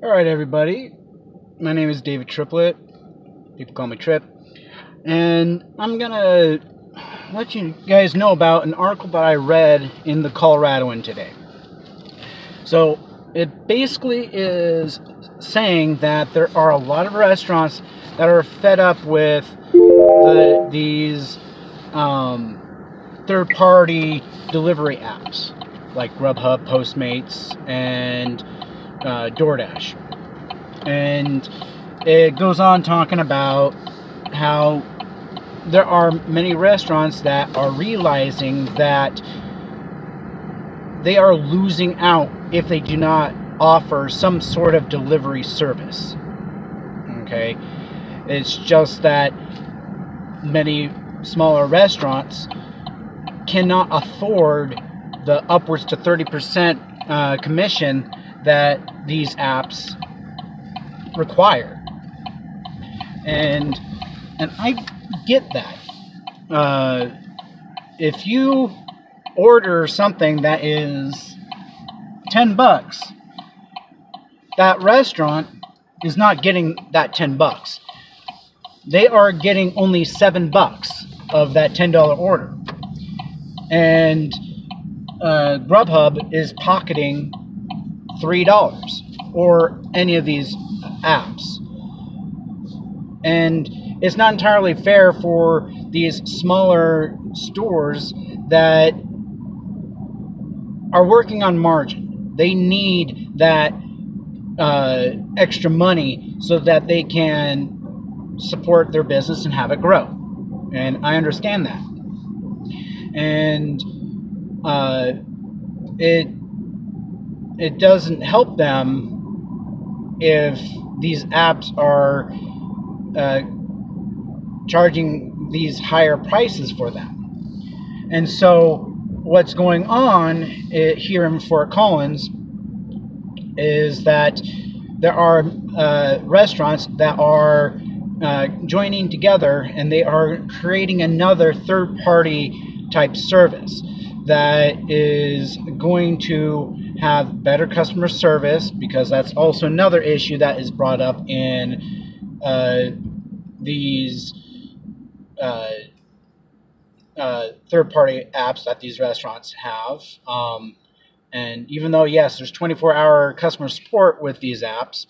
All right, everybody. My name is David Triplett. People call me Trip. And I'm going to let you guys know about an article that I read in the Coloradoan today. So, it basically is saying that there are a lot of restaurants that are fed up with the, these um, third party delivery apps like Grubhub, Postmates, and uh, DoorDash. And it goes on talking about how there are many restaurants that are realizing that they are losing out if they do not offer some sort of delivery service. Okay? It's just that many smaller restaurants cannot afford the upwards to 30% uh, commission that these apps require. And and I get that. Uh, if you order something that is 10 bucks, that restaurant is not getting that 10 bucks. They are getting only 7 bucks of that $10 order. And uh, Grubhub is pocketing $3 or any of these apps. And it's not entirely fair for these smaller stores that are working on margin. They need that uh, extra money so that they can support their business and have it grow. And I understand that. And uh, it it doesn't help them if these apps are uh, charging these higher prices for them. And so, what's going on eh, here in Fort Collins is that there are uh, restaurants that are uh, joining together and they are creating another third party type service that is going to have better customer service because that's also another issue that is brought up in uh, these uh, uh, third party apps that these restaurants have. Um, and even though, yes, there's 24 hour customer support with these apps,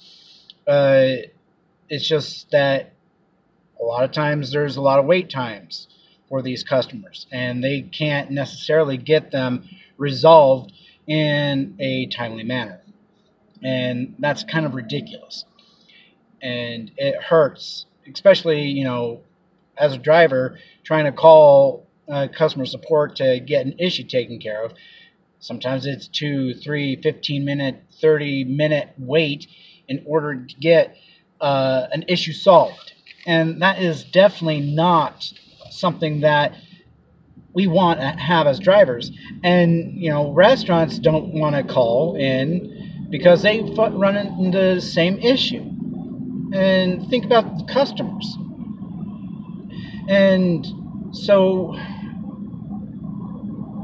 uh, it's just that a lot of times there's a lot of wait times for these customers, and they can't necessarily get them resolved in a timely manner. And that's kind of ridiculous. And it hurts, especially, you know, as a driver trying to call uh, customer support to get an issue taken care of. Sometimes it's two, three, 15 minute, 30 minute wait in order to get uh, an issue solved. And that is definitely not something that we want to have as drivers. And, you know, restaurants don't want to call in because they run into the same issue. And think about the customers. And so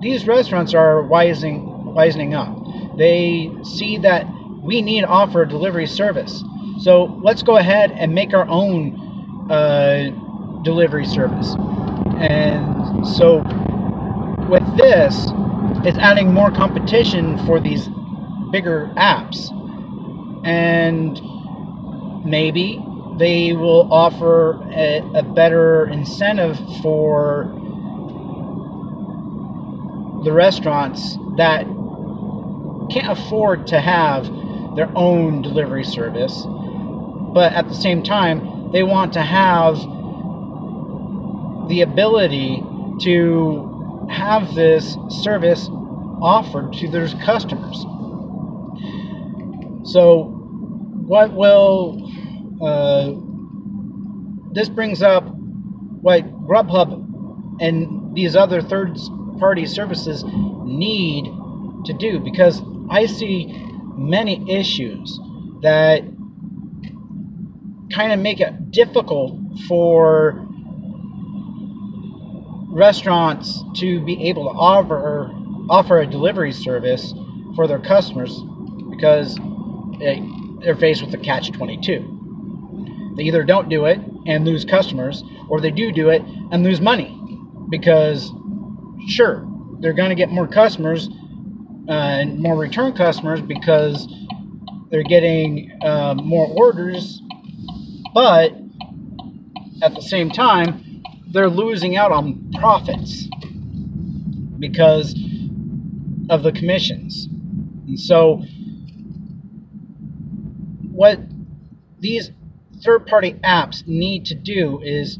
these restaurants are wising, wisening up. They see that we need offer delivery service. So let's go ahead and make our own uh, delivery service. And so with this, it's adding more competition for these bigger apps. And maybe they will offer a, a better incentive for the restaurants that can't afford to have their own delivery service, but at the same time, they want to have the ability to have this service offered to their customers. So, what will uh, this brings up what Grubhub and these other third party services need to do because I see many issues that kind of make it difficult for restaurants to be able to offer offer a delivery service for their customers because it, they're faced with a catch 22. They either don't do it and lose customers, or they do do it and lose money. Because, sure, they're going to get more customers uh, and more return customers because they're getting uh, more orders, but at the same time, they're losing out on profits because of the commissions. And so, what these third party apps need to do is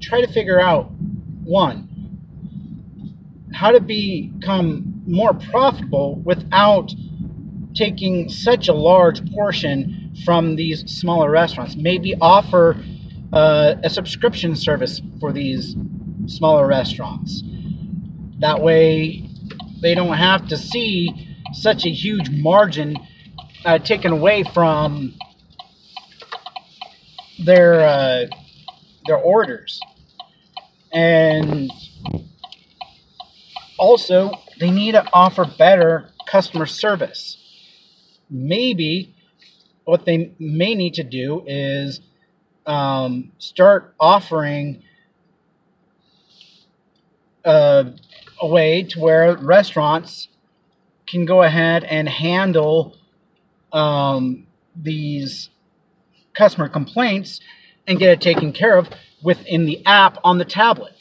try to figure out one, how to become more profitable without taking such a large portion from these smaller restaurants. Maybe offer uh, a subscription service for these smaller restaurants. That way, they don't have to see such a huge margin uh, taken away from their uh, their orders, and also they need to offer better customer service. Maybe what they may need to do is um, start offering uh, a way to where restaurants can go ahead and handle um, these customer complaints and get it taken care of within the app on the tablet.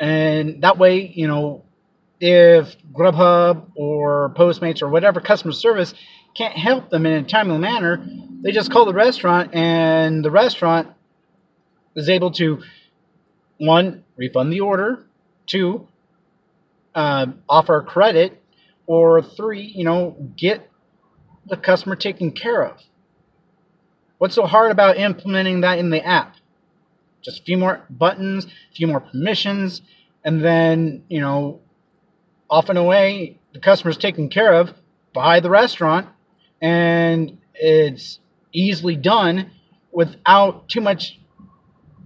And that way, you know, if Grubhub or Postmates or whatever customer service can't help them in a timely manner, they just call the restaurant and the restaurant is able to one refund the order, two uh, offer credit, or three, you know, get the customer taken care of. What's so hard about implementing that in the app? Just a few more buttons, a few more permissions, and then, you know, off and away, the customer's taken care of by the restaurant, and it's easily done without too much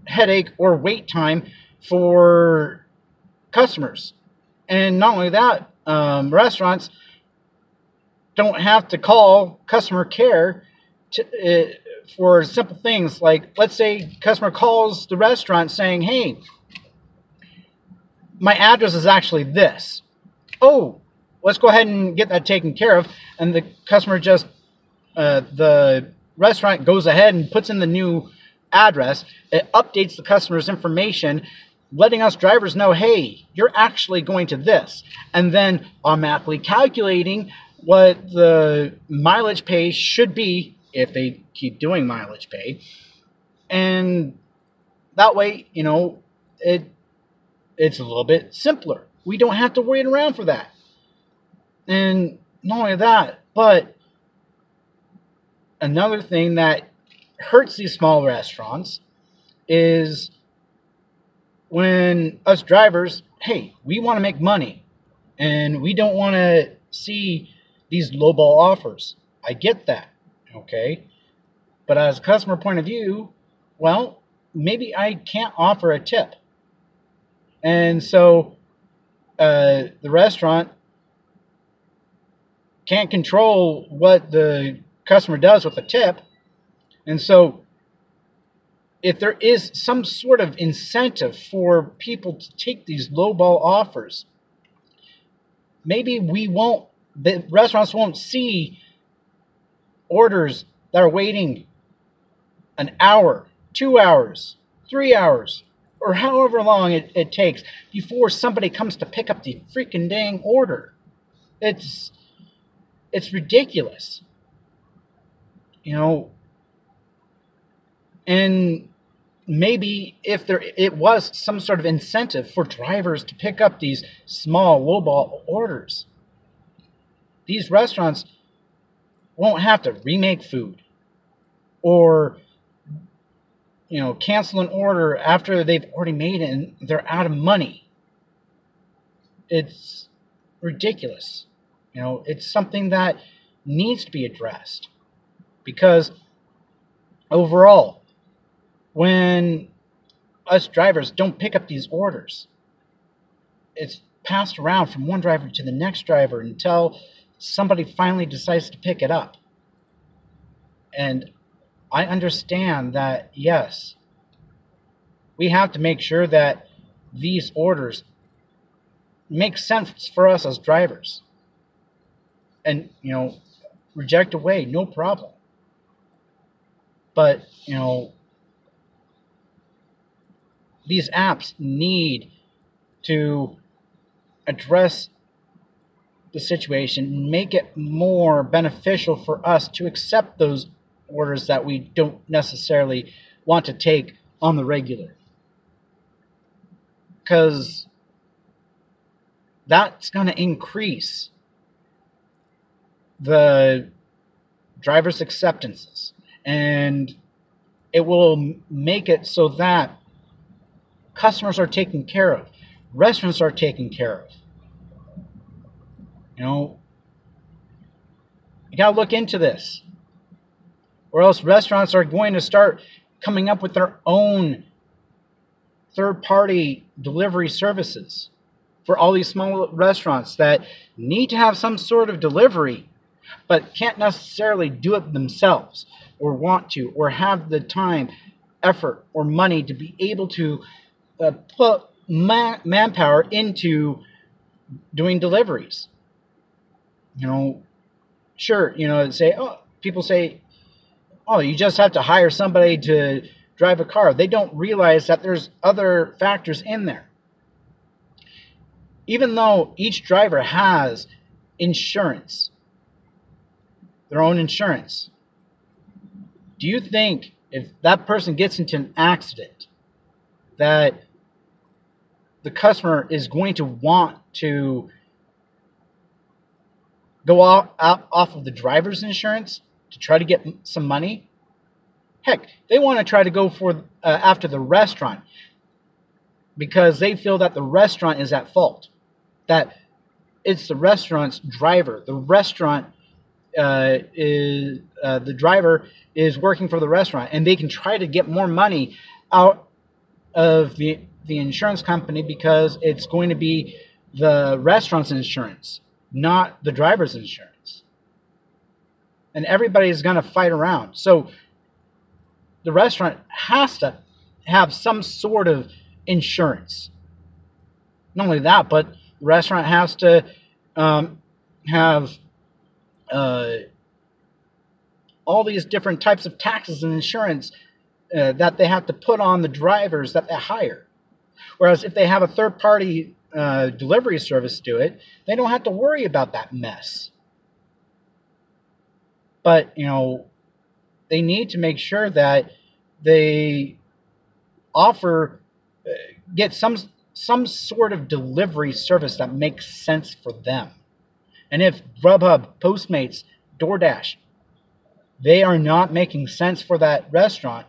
headache or wait time for customers. And not only that, um, restaurants don't have to call customer care to, uh, for simple things like, let's say, customer calls the restaurant saying, "Hey, my address is actually this." Oh, let's go ahead and get that taken care of, and the customer just uh, the restaurant goes ahead and puts in the new address. It updates the customer's information, letting us drivers know, hey, you're actually going to this, and then automatically calculating what the mileage pay should be if they keep doing mileage pay. And that way, you know, it it's a little bit simpler. We don't have to wait around for that. And not only that, but another thing that hurts these small restaurants is when us drivers, hey, we want to make money and we don't want to see these lowball offers. I get that, okay? But as a customer point of view, well, maybe I can't offer a tip. And so uh, the restaurant can't control what the customer does with a tip. And so if there is some sort of incentive for people to take these lowball offers, maybe we won't, the restaurants won't see orders that are waiting an hour, two hours, three hours, or however long it, it takes before somebody comes to pick up the freaking dang order. It's it's ridiculous. You know, and maybe if there it was some sort of incentive for drivers to pick up these small lowball orders, these restaurants won't have to remake food or you know cancel an order after they've already made it and they're out of money. It's ridiculous. You know, it's something that needs to be addressed because overall, when us drivers don't pick up these orders, it's passed around from one driver to the next driver until somebody finally decides to pick it up. And I understand that, yes, we have to make sure that these orders make sense for us as drivers. And, you know, reject away, no problem. But, you know, these apps need to address the situation, make it more beneficial for us to accept those orders that we don't necessarily want to take on the regular. Because that's going to increase the driver's acceptances and it will make it so that customers are taken care of, restaurants are taken care of. You know, you got to look into this, or else restaurants are going to start coming up with their own third party delivery services for all these small restaurants that need to have some sort of delivery but can't necessarily do it themselves or want to or have the time, effort, or money to be able to uh, put man- manpower into doing deliveries. You know, sure, you know, say, oh, people say, oh, you just have to hire somebody to drive a car. They don't realize that there's other factors in there. Even though each driver has insurance, their own insurance, do you think if that person gets into an accident that the customer is going to want to go off, off of the driver's insurance to try to get some money? Heck, they want to try to go for uh, after the restaurant because they feel that the restaurant is at fault. That it's the restaurant's driver. The restaurant uh, is uh, the driver is working for the restaurant, and they can try to get more money out of the the insurance company because it's going to be the restaurant's insurance, not the driver's insurance. And everybody's going to fight around. So the restaurant has to have some sort of insurance. Not only that, but the restaurant has to um, have uh, all these different types of taxes and insurance uh, that they have to put on the drivers that they hire. Whereas if they have a third party uh, delivery service do it, they don't have to worry about that mess. But, you know, they need to make sure that they offer, uh, get some some sort of delivery service that makes sense for them. And if Grubhub, Postmates, DoorDash, they are not making sense for that restaurant,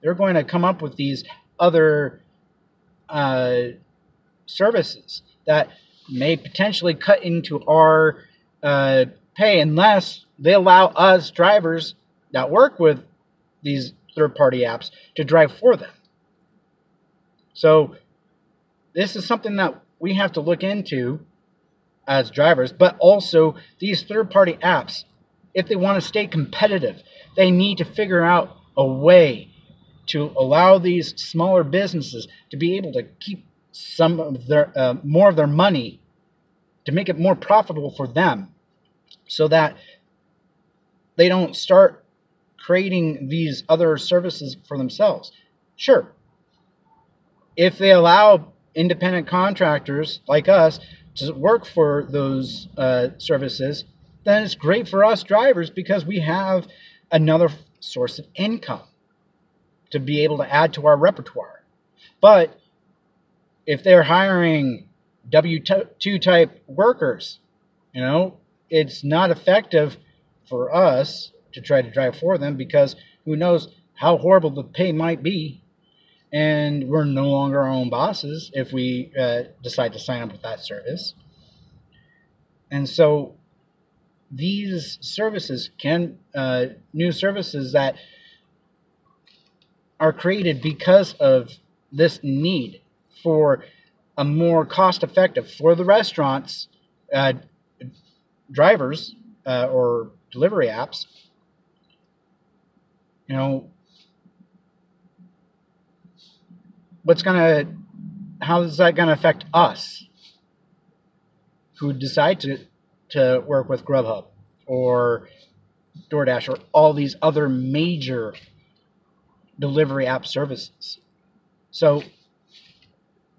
they're going to come up with these other uh, services that may potentially cut into our uh, pay unless they allow us drivers that work with these third party apps to drive for them. So, this is something that we have to look into as drivers, but also these third party apps, if they want to stay competitive, they need to figure out a way to allow these smaller businesses to be able to keep some of their uh, more of their money to make it more profitable for them so that they don't start creating these other services for themselves. Sure. If they allow independent contractors like us to work for those uh, services, then it's great for us drivers because we have another source of income to be able to add to our repertoire. But if they're hiring W 2 type workers, you know, it's not effective for us to try to drive for them because who knows how horrible the pay might be and we're no longer our own bosses if we uh, decide to sign up with that service. And so these services can, uh, new services that are created because of this need for a more cost effective for the restaurants, uh, drivers, uh, or delivery apps You know, what's going to, how is that going to affect us who decide to, to work with Grubhub or DoorDash or all these other major delivery app services? So,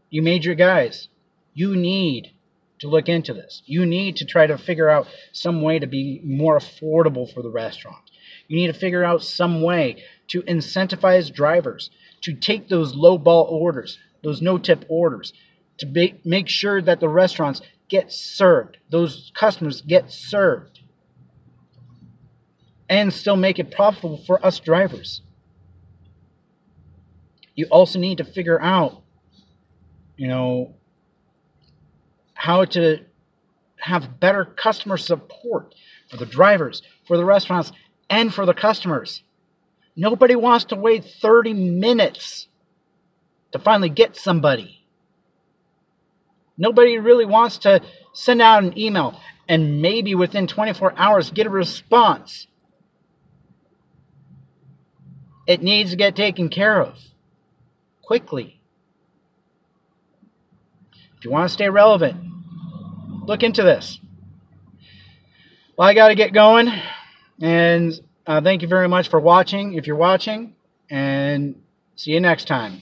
you major guys, you need to look into this. You need to try to figure out some way to be more affordable for the restaurant. You need to figure out some way to incentivize drivers to take those low ball orders, those no tip orders, to be, make sure that the restaurants get served, those customers get served, and still make it profitable for us drivers. You also need to figure out, you know, how to have better customer support for the drivers, for the restaurants, and for the customers. Nobody wants to wait 30 minutes to finally get somebody. Nobody really wants to send out an email and maybe within 24 hours get a response. It needs to get taken care of quickly. If you want to stay relevant, look into this. Well, I got to get going. And uh, thank you very much for watching, if you're watching. And see you next time.